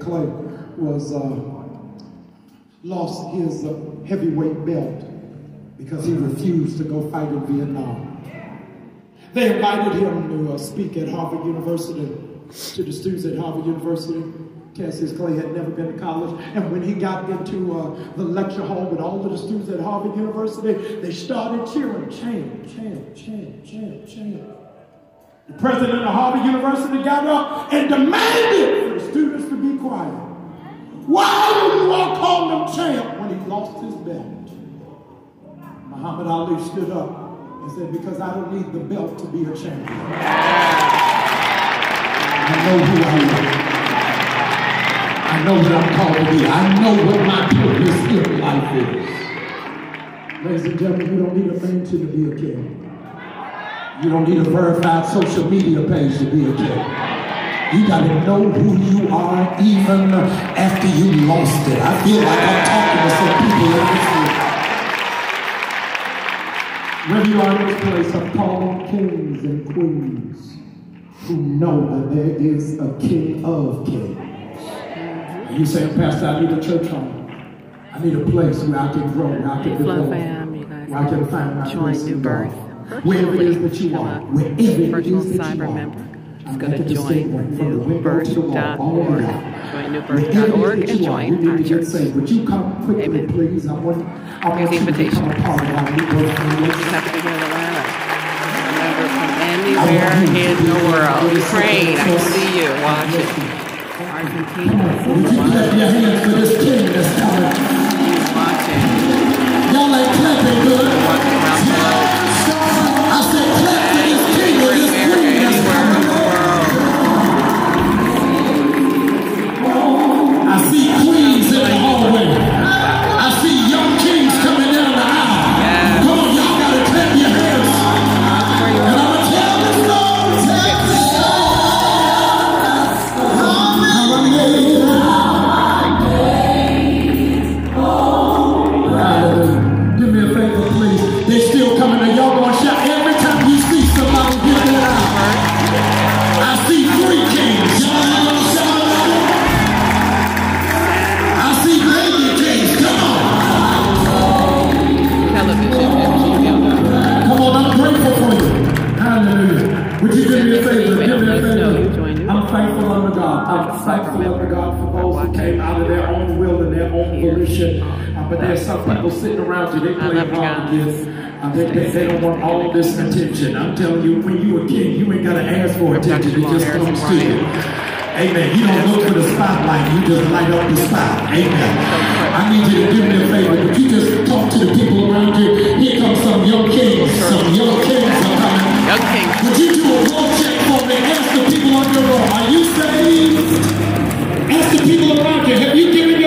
Clay was uh, lost his uh, heavyweight belt because he refused to go fight in Vietnam. They invited him to uh, speak at Harvard University to the students at Harvard University. Cassius Clay had never been to college, and when he got into uh, the lecture hall with all of the students at Harvard University, they started cheering, chant, chant, chant, chant, chant. The president of Harvard University got up and demanded for the students to be quiet. Why would you all call him champ when he lost his belt? Muhammad Ali stood up and said, Because I don't need the belt to be a champion. I know who I am. I know what I'm called to be. I know what my purpose in life is. Ladies and gentlemen, you don't need a mansion to be a king. You don't need a verified social media page to be a king. You got to know who you are even after you lost it. I feel like I'm talking to some people in this room. Wherever you are in this place, I'm calling kings and queens who know that there is a king of kings. You say, Pastor, I need a church home. I need a place where I can grow, where I can develop, where I can find my place in Birth. Wherever it is that you are, wherever it is that you cyber are. member. Just go to at the statement from the window to the wall, all over joinnewbirth.org. Joinnewbirth.org and join our to church. Would you come quickly, Amen. please? I want, I want Here's the to invitation. a part of our new birth family. You have to be here in Atlanta. A member from anywhere in the world. Ukraine, I see you watching. Argentina, Would you clap your hands for this king that's coming? he's watching. Y'all ain't clapping good. See They, don't want all this attention. I'm telling you, when you a king, you ain't got to ask for attention. It just comes to you. Amen. You don't look for the spotlight. You just light up the spot. Amen. I need you to do me a favor. Would you just talk to the people around you? Here comes some young kings. Some young kings are coming. Young King. Would you do a roll check for me? Ask the people on your row, are you saved? Ask the people around you, have you given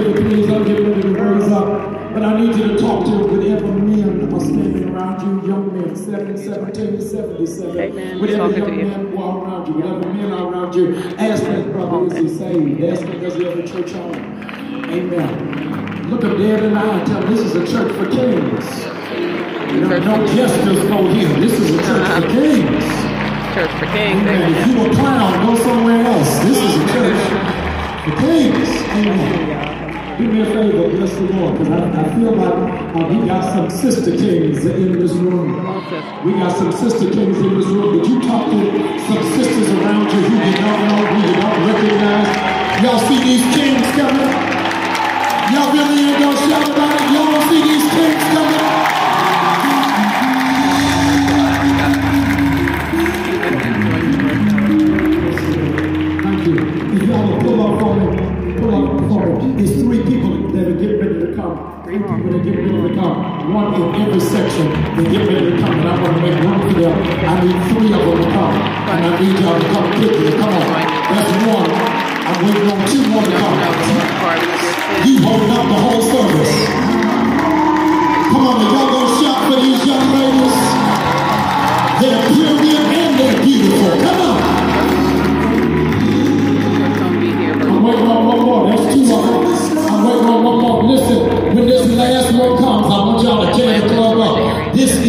Hallelujah. Do me a favor, please. I'm getting ready to raise up. But I need you to talk to whatever men are standing around you, young men, 7, 17 77. Amen. Whatever young men are around you, whatever men are around you, ask that brother, is he saved? Ask him, does he have a church home? Amen. Look him dead in the eye and tell him this is a church for kings. You know, no jesters go here. This is a church for uh-huh. kings. Church for Kings. Amen. If you a clown, go somewhere else. This is a church for kings. Amen. Do me a favor, bless the Lord, because I, I feel like uh, we got some sister kings in this room. We got some sister kings in this room. Did you talk to some sisters around you who you don't know, who you don't recognize? Y'all see these kings coming? Y'all really ain't gonna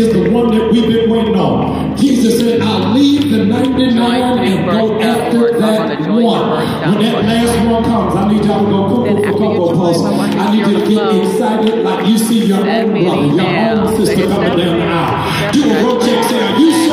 is the one that we've been waiting on. Jesus said, I'll leave the 99 and go after that one. When that last one comes, I need y'all to go couple for. I need you to get excited like you see your own brother, your own sister coming down the aisle. Do a road check, say, are you sure?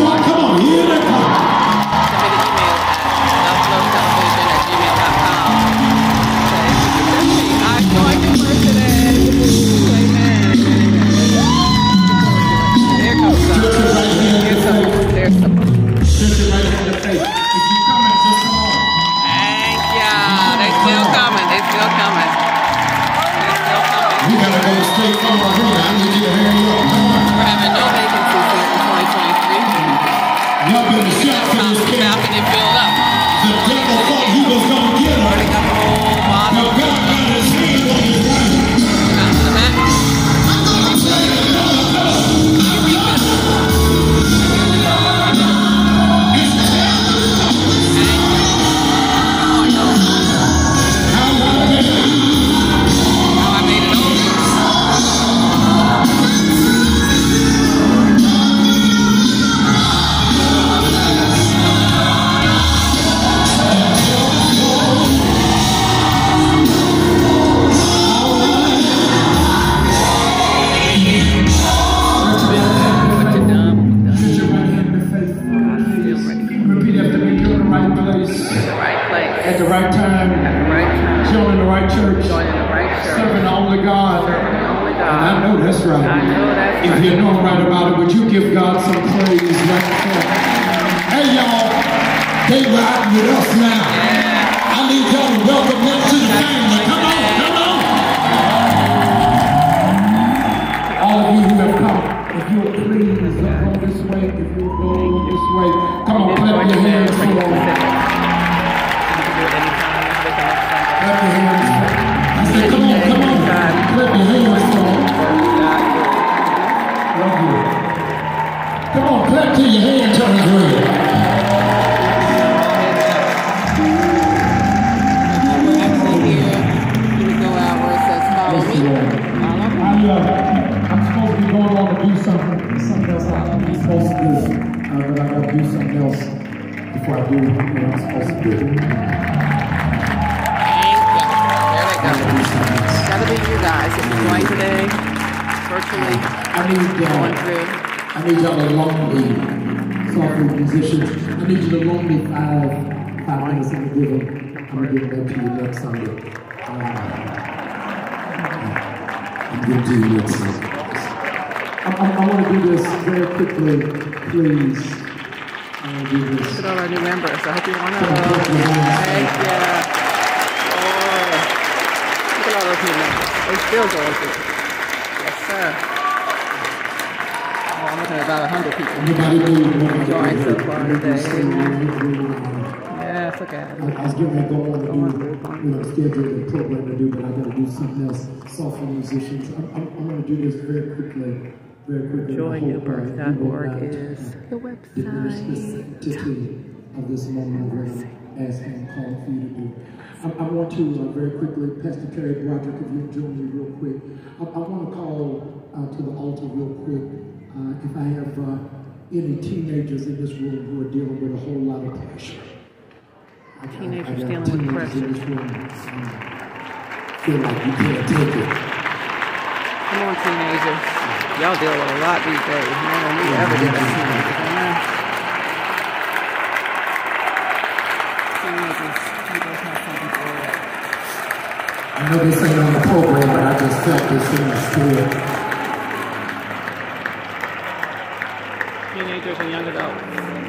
If you know right about it, would you give God some praise right there? Hey y'all, they riding with us now. I need y'all to welcome them to the family. Come on, come on. All of you who have come, if you'll please go this way, if you'll go this way, come on, clap your hands for. Clap your hands. I said, come on, come on. Clap your hands for supposed to be going on to do something, something else I'm supposed to do. Uh, but I gotta do something else before I do what I'm supposed to do. Gotta do something else. Gotta be you guys. If you're today, virtually I need, going uh, through. I need y'all to loan me, software musicians. I need you to loan me five, five minutes in the giving. I'm gonna give that to you next Sunday. Uh, I'm gonna do you next Sunday. I, I, I want to do this very quickly, please. I want to do this. Look at all our new members. I hope you want to. of Come on, them. clap your hands. Thank you. Oh, look at all those new members. Still going through. Yes, sir. I'm looking at about 100 people. Anybody need one? Join so far today. Amen. Yes, look at I, was getting ready to go on to Going do, going you know, schedule the program to do, but I gotta do something else, soft for musicians. I'm, I'm, I'm gonna do this very quickly, very quickly. I hope, you will JoinNewBirth.org is the the website. sanctity of this moment of I'm asking and calling for you to do. I, I want to, uh, very quickly, Pastor Terry Broderick, if you'll join me real quick. I, I want to call, uh, to the altar real quick, uh, if I have, uh, any teenagers in this room who are dealing with a whole lot of pressure. I- I- I Teenagers got dealing with pressure. in this room, um, Feel like you can't take it. Come on, teenagers. Y'all deal with a lot these days. We ever did as teenagers. Amen. Teenagers, you guys have something for it. I know this ain't on the program, but I just felt this in the spirit. Teenagers and young adults.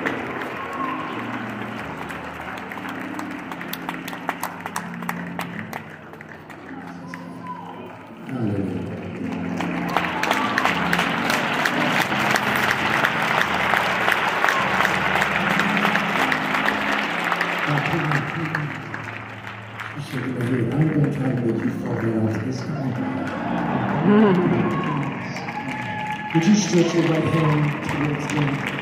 Hallelujah. Would you stretch your right hand towards them?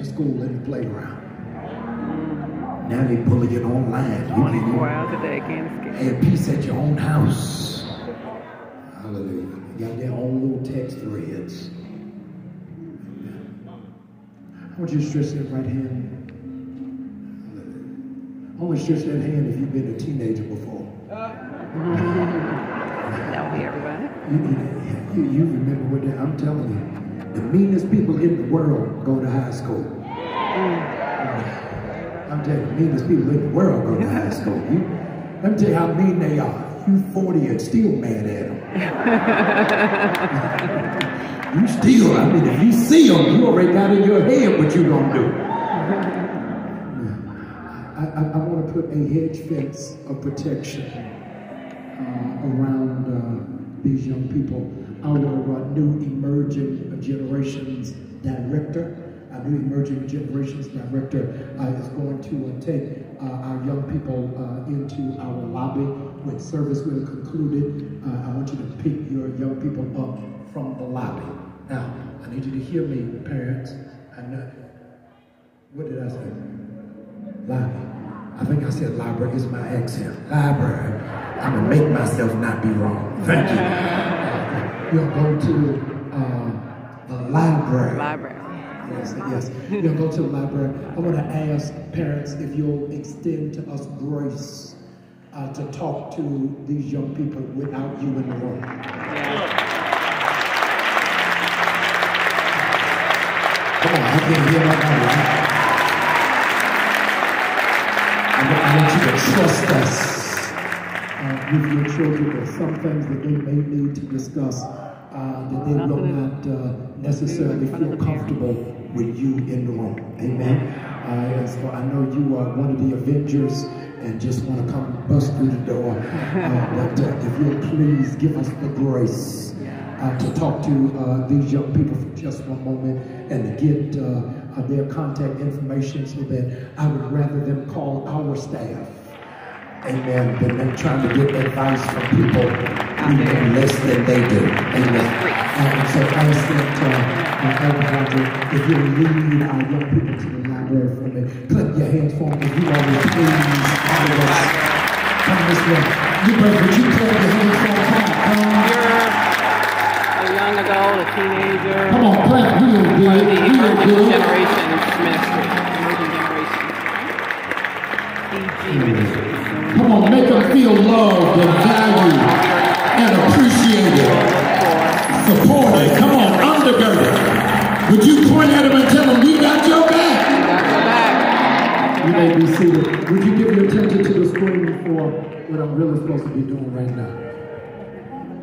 After school in the playground. Now they bully you online. You can 24 hours a day, can't escape. have peace at your own house. Hallelujah. You got their own little text threads. I want you to stretch that right hand. Hallelujah. I want you to stretch that hand if you've been a teenager before. That will be everybody. You, you, you remember what they, I'm telling you. The meanest people in the world go to high school. I'm telling you, the meanest people in the world go to high school. You, let me tell you how mean they are. You 40 and still mad at them. you still, I mean, if you see them, you already got in your head what you gonna do. I, I, I want to put a hedge fence of protection uh, around uh, these young people. Our new emerging generations director, our new emerging generations director uh, is going to uh, take uh, our young people uh, into our lobby when service will concluded. Uh, I want you to pick your young people up from the lobby. Now, I need you to hear me, parents. I know. What did I say? Library. I think I said library is my accent. Library. I'm gonna make myself not be wrong. Thank you. You'll go to uh, the library. Library. Yes, yes. You'll go to the library. I want to ask parents if you'll extend to us grace uh, to talk to these young people without you in the room. Come on, I can hear my want, I want you to trust us uh, with your children. There's some things that they may need to discuss uh, that they will not uh, necessarily feel comfortable with you in the room. Amen. Uh, so I know you are one of the Avengers and just want to come bust through the door. Uh, but uh, if you'll please give us the grace uh, to talk to uh, these young people for just one moment and to get their contact information so that I would rather them call our staff. Amen. Than them trying to get advice from people who know less than they do. Amen. Uh, and so I ask that uh, uh, Alexander, if you'll lead our young people to the library for me, clap your hands for me. You always please, all of us. Come this way. You brother, would you clap your hands for me? Come on. You're a young adult, a teenager. Come on, clap real Part of good, the real Emerging good. Generations Ministry. Emerging generation. EG Ministries. Come on, make them feel loved and valued and appreciated, supported. Come on, undergirded. Would you point at them and tell them we got your back? You may be seated. Would you give your attention to the screen for what I'm really supposed to be doing right now?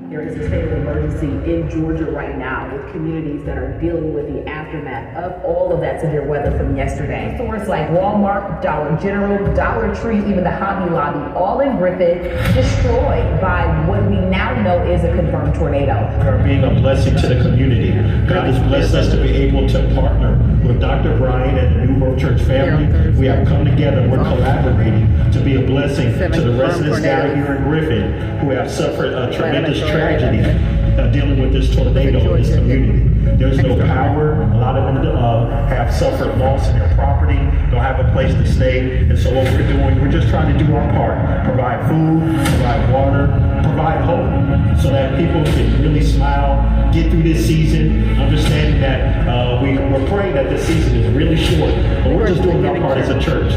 There is a state of emergency in Georgia right now with communities that are dealing with the aftermath of all of that severe weather from yesterday. Stores like Walmart, Dollar General, Dollar Tree, even the Hobby Lobby, all in Griffin, destroyed by what we now know is a confirmed tornado. We are being a blessing to the community. God has blessed us to be able to partner with Dr. Bryant and the New Hope Church family. We have come together, we're collaborating to be a blessing to the residents down here in Griffin who have suffered a tremendous tragedy uh, dealing with this tornado in this community. There's no power. A lot of them uh, have suffered loss in their property, don't have a place to stay. And so what we're doing, we're just trying to do our part. Provide food, provide water, provide hope so that people can really smile, get through this season, understanding that uh, we, we're praying that this season is really short. But we're just doing our part as a church.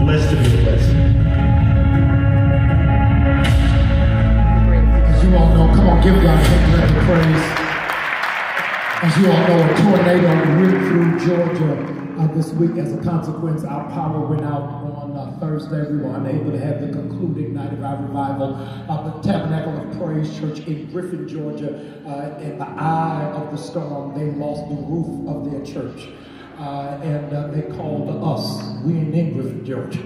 Blessed to be blessed. Come on, give God me praise. As you all know, a tornado ripped through Georgia uh, this week. As a consequence, our power went out on uh, Thursday. We were unable to have the concluding night of our revival. Uh, the Tabernacle of Praise Church in Griffin, Georgia, uh, in the eye of the storm, they lost the roof of their church. Uh, and uh, they called us. We in Griffin, Georgia.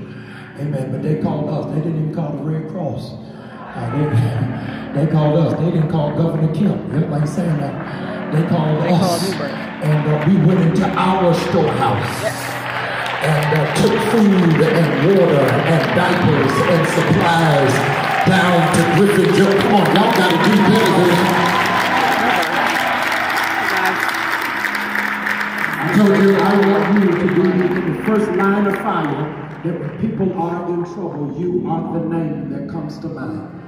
Amen. But they called us. They didn't even call the Red Cross. Uh, they, they called us. They didn't call Governor Kemp. Everybody saying that. They called They us. called and uh, we went into our storehouse and uh, took food and water and diapers and supplies down to Griffin. Georgia. Come on, y'all got to do better than that. I told you I want you to be in the first line of fire that when people are in trouble, you are the name that comes to mind.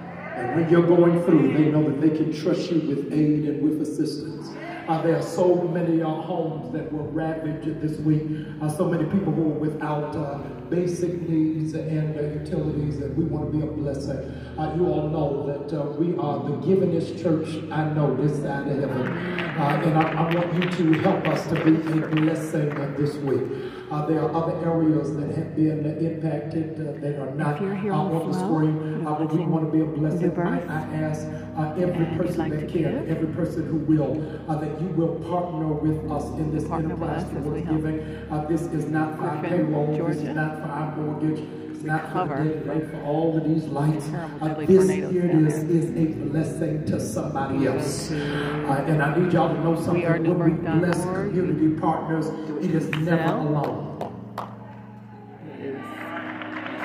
And when you're going through, they know that they can trust you with aid and with assistance. Uh, there are so many uh, homes that were ravaged this week. Uh, so many people who are without uh, basic needs and uh, utilities, and we want to be a blessing. Uh, you all know that uh, we are the givenest church I know this side of heaven. Uh, and I, I want you to help us to be a blessing this week. Uh, there are other areas that have been impacted that are not here on the screen. We want to be a blessing. Birth, I, ask uh, every and person like that can, every person who will, uh, that you will partner with us in this Partner enterprise towards giving. Uh, this is not for our payroll. This is not for our mortgage. It's not for Recover the day-to-day, for all of these lights. Uh, this here is, is a blessing to somebody else. Uh, and I need y'all to know something. We are when we bless community partners, it is never alone.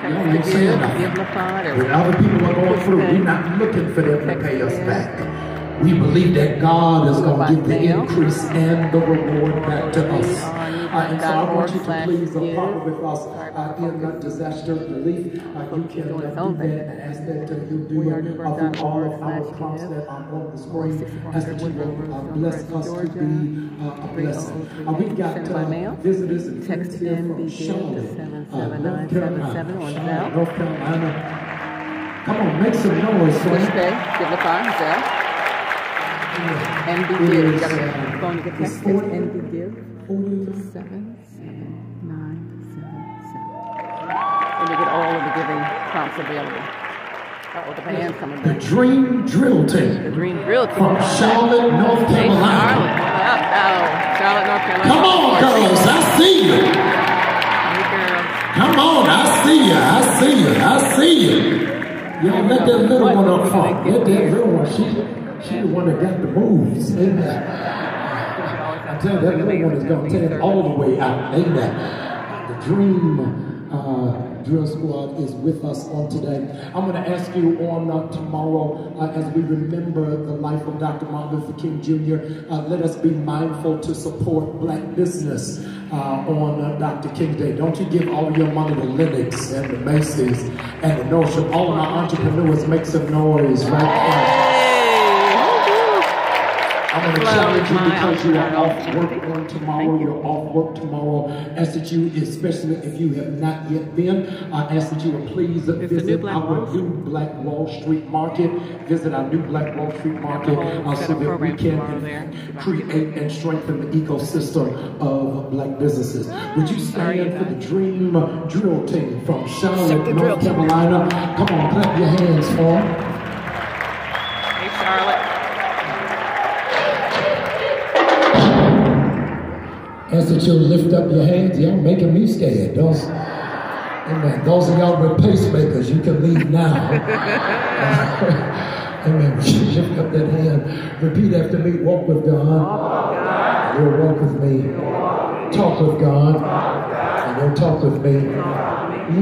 Text Y'all to ain't saying nothing. give LaFond, or When other people are going through, we're not looking for them to pay us back. We believe that God is going to give the increase and the reward back to us. Uh, and so I want you to please uh, partner with us uh, in uh, disaster relief. Uh, you can uh, do that and ask that uh, you do it uh, through all of our prompts that are on the screen. Ask that you will uh, bless us to be uh, a blessing. Uh, we've got uh, visitors and friends Text here from Charlotte, uh, North Carolina, North Carolina. Come on, make some noise, Push son. pay, give LaFond, Zelle. NB It Give. You got uh, a phone you can text. it's Text 40 Give. Forty- Seven seven nine seven seven. And you get all of the giving prompts available. Oh, the band's coming The back. Dream Drill The Team Dream Drill Team. from Charlotte, North Hey, Charlotte. Carolina. Oh, oh, Charlotte, North Carolina. Come on, girls, I see you. Hey, girls. Come on, I see you. I see you. I see you. Y'all let that little one up front. Let that little one. She, she the one that got the moves. Amen. I tell you, that little one is going to take it all the way out. Amen. The Dream uh, Drill Squad is with us on today. I'm going to ask you on uh, tomorrow uh, as we remember the life of Dr. Martin Luther King Jr. Uh, let us be mindful to support black business uh, on uh, Dr. King Day. Don't you give all your money to Lenox and the Macy's and the Nordstrom. All of my entrepreneurs make some noise right now. I I'm going to challenge you because you are off work on tomorrow. You're off work tomorrow. Ask that you, especially if you have not yet been, I ask that you will please visit our new Black Wall Street Market. Visit our new Black Wall Street Market uh, so that we can create and strengthen the ecosystem of black businesses. Would you stand for the Dream Drill Team from Charlotte, North Carolina? Come on, clap your hands for Ask that you'll lift up your hands. Y'all making me scared. Those, amen. Those of y'all with pacemakers, you can leave now. amen. Lift up that hand. Repeat after me. Walk with God. You'll walk with me. Talk with God. And you'll talk with me.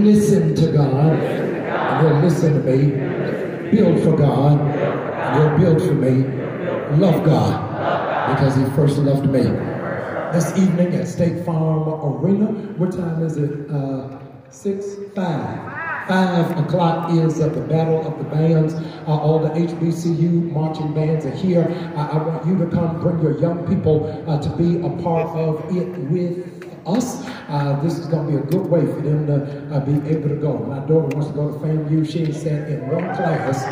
Listen to God. And you'll listen to me. Build for God. And you'll build for me. Love God. Because he first loved me this evening at State Farm Arena. What time is it? Uh, six? Five. Five o'clock is uh, the Battle of the Bands. Uh, all the HBCU marching bands are here. I want you to come bring your young people uh, to be a part of it with us. Uh, this is going to be a good way for them to uh, be able to go. My daughter wants to go to FAMU. She sat in one class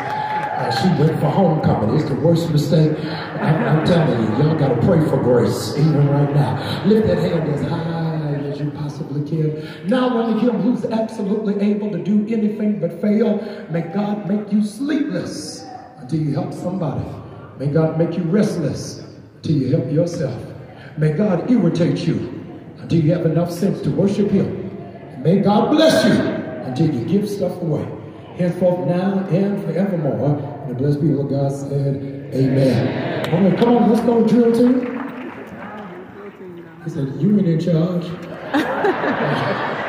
uh, she went for homecoming. It's the worst mistake. I'm, I'm telling you, y'all got to pray for grace even right now. Lift that hand as high as you possibly can. Now unto him who's absolutely able to do anything but fail, may God make you sleepless until you help somebody. May God make you restless until you help yourself. May God irritate you until you have enough sense to worship him. And may God bless you until you give stuff away henceforth now and forevermore. And the blessed people of God said, Amen. Come on, let's go drill team. He said, You ain't in charge.